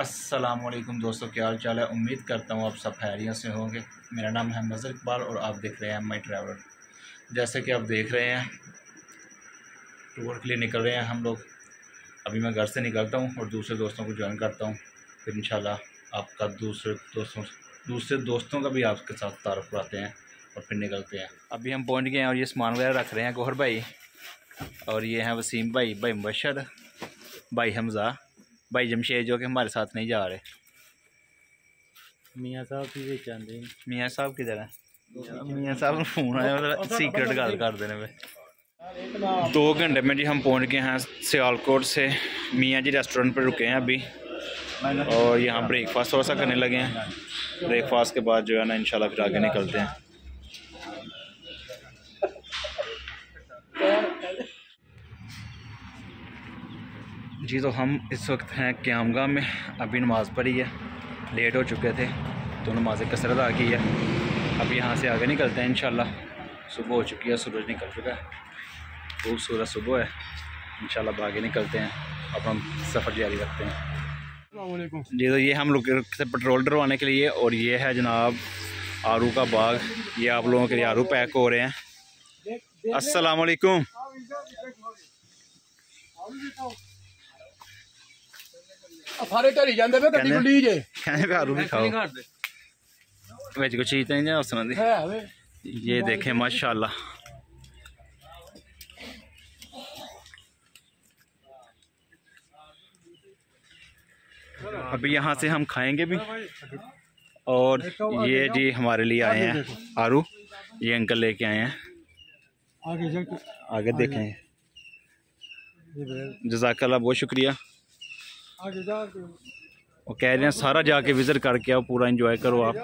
असलकुम दोस्तों, क्या हाल चाल है? उम्मीद करता हूँ आप सब खैरियत से होंगे। मेरा नाम है मज़र इकबाल और आप देख रहे हैं माई ट्रैवलर। जैसे कि आप देख रहे हैं, टूर के लिए निकल रहे हैं हम लोग। अभी मैं घर से निकलता हूँ और दूसरे दोस्तों को ज्वाइन करता हूँ। फिर इंशाल्लाह आपका दूसरे दोस्तों दूसरे दोस्तों का भी आपके साथ तारफ़ कराते हैं और फिर निकलते हैं। अभी हम पहुँच गए हैं और ये सामान वगैरह रख रहे हैं गौहर भाई। और ये हैं वसीम भाई भाई मुबशर, भाई हमज़ा। भाई जमशेद जो कि हमारे साथ नहीं जा रहे। मियाँ साहब की भी चाहते मियाँ साहब किधर है? मियाँ साहब फ़ोन आया सीक्रेट गल कर देने पे दो घंटे में जी हम पहुँच गए हैं सियालकोट से। मियाँ जी रेस्टोरेंट पर रुके हैं अभी। और यहाँ ब्रेकफास्ट थोड़ा सा करने लगे हैं। ब्रेकफास्ट के बाद जो है ना इंशाल्लाह फिर आगे निकलते हैं। जी तो हम इस वक्त हैं क्यामगा में। अभी नमाज़ पढ़ी है। लेट हो चुके थे तो नमाज़ कसरत आ गई है। अब यहाँ से आगे निकलते हैं इंशाल्लाह। सुबह हो चुकी है सूरज निकल चुका है। खूबसूरत सुबह है। इंशाल्लाह आगे निकलते हैं। अब हम सफ़र जारी रखते हैं। जी तो ये हम लोग से पेट्रोल डरवाने के लिए और ये है जनाब आरू का बाग। ये आप लोगों के लिए आरू पैक हो रहे हैं। असलकुम ਸਾਰੇ ਢਰੀ ਜਾਂਦੇ ਵੇ ਗੱਡੀ ਗੁੱਡੀ ਜੇ कहने पे आलू भी खाओ वेज को चीज नहीं है उस तरह दी ਹੈ ਵੇ ये देखें माशाल्लाह अभी यहाँ से हम खाएंगे भी और ये जी हमारे लिए आए हैं आरू ये अंकल लेके आए हैं आगे चल आगे देखें जजाकल्ला बहुत शुक्रिया आगे वो कह रहे हैं सारा जाके विज़िट करके आओ पूरा एंजॉय करो आप।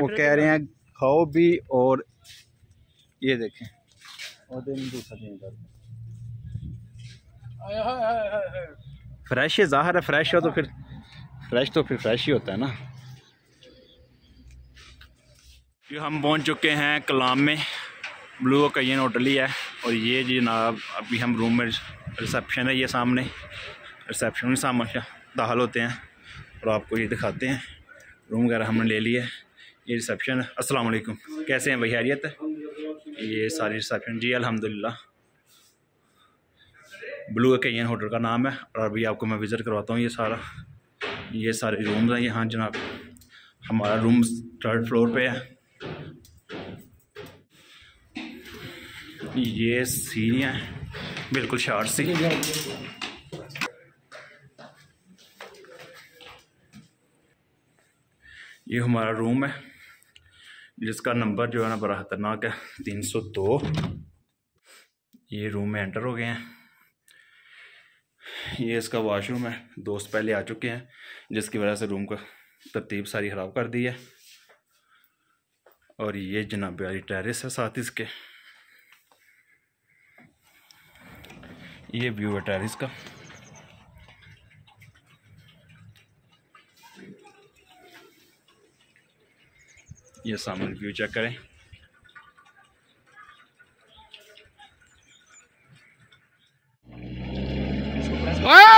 वो कह रहे हैं खाओ भी और ये देखें। और दिन दूसरा चेंज कर। दो। हाय हाय हाय हाय फ्रेश है ज़ाहिर है फ्रेश हो तो फिर फ्रेश तो फिर फ्रेश ही होता है ना। ये हम पहुँच चुके हैं कलाम में। ब्लू ओकैन होटल ही है और ये जी जनाब अभी हम रूम में रिसेप्शन है ये सामने। रिसेप्शन में सामने दाखिल होते हैं और आपको ये दिखाते हैं। रूम वगैरह हमने ले लिया है। ये रिसेप्शन है। अस्सलाम वालेकुम। कैसे हैं भाई? हैरियत ये सारी रिसेप्शन जी, अल्हम्दुलिल्लाह। ब्लू ओकेजन होटल का नाम है और अभी आपको मैं विज़िट करवाता हूँ ये सारा। ये सारे रूम्स हैं। यहाँ जनाब, हमारा रूम थर्ड फ्लोर पे है। ये सीढ़ियाँ हैं। बिल्कुल शार्ट सी। ये हमारा रूम है, जिसका नंबर जो है ना बड़ा ख़तरनाक है, तीन सौ दो। ये रूम में एंटर हो गए हैं। ये इसका वॉशरूम है। दोस्त पहले आ चुके हैं, जिसकी वजह से रूम का तरतीब सारी ख़राब कर दी है। और ये जनाब वाली टेरिस है साथ इसके। ये व्यू है टेरिस का ये सामने व्यू चेक करें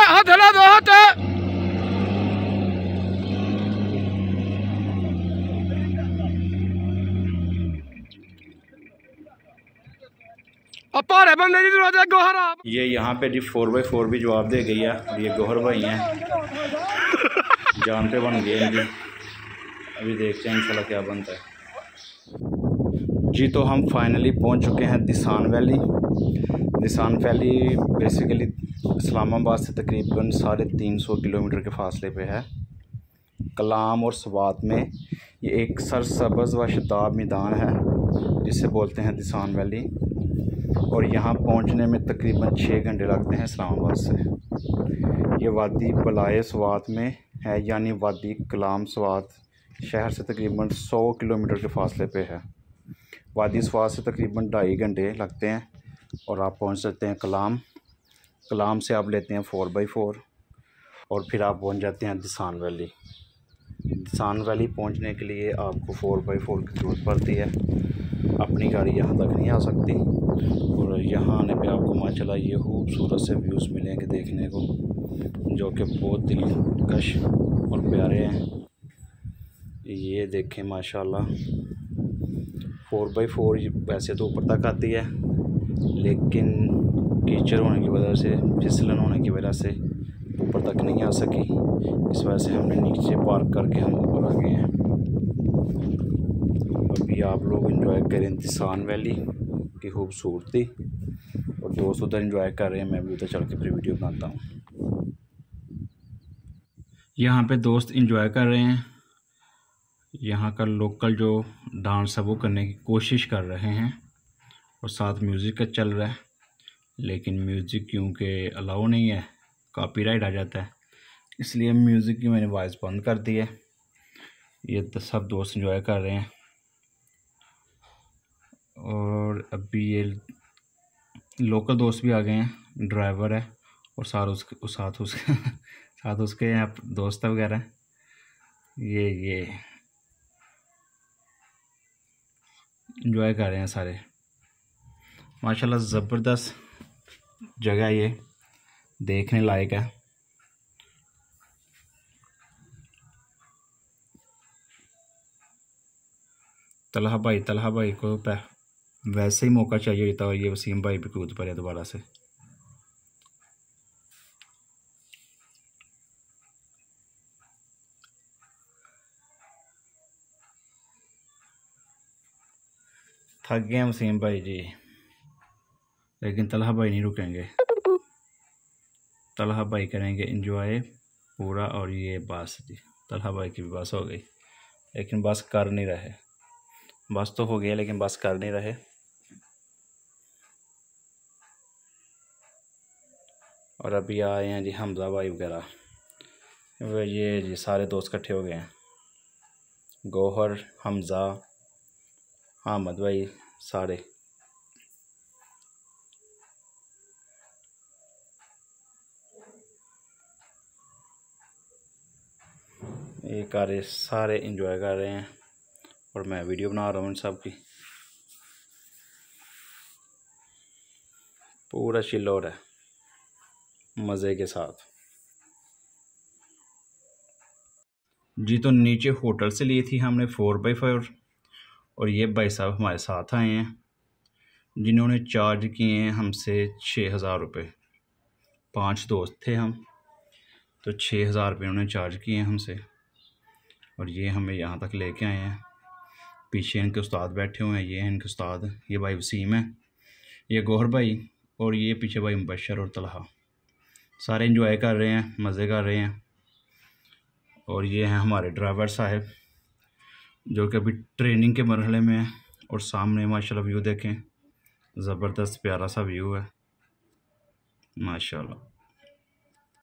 हाथ हिला दो हाथ अपारे बंदे जी दरवाज़ा गोहरा ये यहाँ पे जी फोर बाई फोर भी जवाब दे गई है। ये गोहर भाई हैं। जान पे बन गए जी। अभी देखते हैं इंशाल्लाह क्या बनता है। जी तो हम फाइनली पहुँच चुके हैं दिसान वैली। दिसान वैली बेसिकली इस्लामाबाद से तकरीबन साढ़े तीन सौ किलोमीटर के फासले पे है। कलाम और स्वात में ये एक सरसब्ज़ व शताब मैदान है, जिसे बोलते हैं दिसान वैली। और यहाँ पहुँचने में तकरीबन छः घंटे लगते हैं इस्लामाबाद से। ये वादी बलाए स्वात में है, यानी वादी कलाम स्वात शहर से तकरीबन सौ किलोमीटर के फासले पे है। वादी स्वात से तकरीबन ढाई घंटे लगते हैं और आप पहुँच सकते हैं कलाम। कलाम से आप लेते हैं फ़ोर बाई फ़ोर और फिर आप पहुँच जाते हैं दिसान वैली। दिसान वैली पहुँचने के लिए आपको फ़ोर बाई फ़ोर की ज़रूरत पड़ती है। अपनी गाड़ी यहाँ तक नहीं आ सकती। और यहाँ आने पे आपको माशाल्लाह ये खूबसूरत से व्यूज़ मिलेंगे देखने को, जो कि बहुत दिलकश और प्यारे हैं। ये देखें, माशाल्लाह। फोर बाई फोर वैसे तो ऊपर तक आती है, लेकिन कीचड़ होने की वजह से, फिसलन होने की वजह से ऊपर तक नहीं आ सकी। इस वजह से हमने नीचे पार्क करके हम ऊपर आ गए हैं। अभी आप लोग इंजॉय करें दिसान वैली की खूबसूरती और दोस्त उधर इंजॉय कर रहे हैं, मैं भी उधर चल के फिर वीडियो बनाता हूँ। यहाँ पे दोस्त इंजॉय कर रहे हैं। यहाँ का लोकल जो डांस है, वो करने की कोशिश कर रहे हैं और साथ म्यूज़िक का चल रहा है। लेकिन म्यूज़िक क्योंकि अलाउ नहीं है कॉपीराइट आ जाता है। इसलिए म्यूज़िक की मैंने वॉइस बंद कर दी है। ये तो सब दोस्त इंजॉय कर रहे हैं। और अभी ये लोकल दोस्त भी आ गए हैं ड्राइवर है और साथ उसके साथ उसके साथ उसके यहाँ दोस्त वगैरह। ये ये। इंजॉय कर रहे हैं सारे। माशाल्लाह ज़बरदस्त जगह ये। देखने लायक है। तलहा भाई तलहा भाई को वैसे ही मौका चाहिए था और ये वसीम भाई भी कूद पड़े दोबारा से। थक गए वसीम भाई जी। लेकिन तलहा भाई नहीं रुकेंगे। तलहा भाई करेंगे इंजॉय पूरा और ये बस जी। तलहा भाई की भी बस हो गई। लेकिन बस कर नहीं रहे। बस तो हो गया, लेकिन बस कर नहीं रहे। और अभी आए हैं जी हमजा भाई वगैरह। ये जी सारे दोस्त इकट्ठे हो गए हैं। गोहर, हमज़ा हामद भाई सारे। ये कार्य सारे इंजॉय कर रहे हैं और मैं वीडियो बना रहा हूँ इन सब की। पूरा चिल्लोर है। मज़े के साथ। जी तो नीचे होटल से ली थी हमने फोर बाई फोर, और ये भाई साहब हमारे साथ आए हैं, जिन्होंने चार्ज किए हैं हमसे छः हज़ार रुपये पाँच दोस्त थे हम तो छः हज़ार रुपये उन्होंने चार्ज किए हैं हमसे, और ये हमें यहाँ तक लेके आए हैं। पीछे इनके उस्ताद बैठे हुए हैं, ये हैं इनके उस्ताद, ये भाई वसीम है, ये गौहर भाई, और ये पीछे भाई मुबशर और तलहा। सारे इंजॉय कर रहे हैं, मज़े कर रहे हैं। और ये हैं हमारे ड्राइवर साहब, जो कि अभी ट्रेनिंग के मरहले में हैं और सामने माशाल्लाह व्यू देखें, ज़बरदस्त प्यारा सा व्यू है। माशाल्लाह।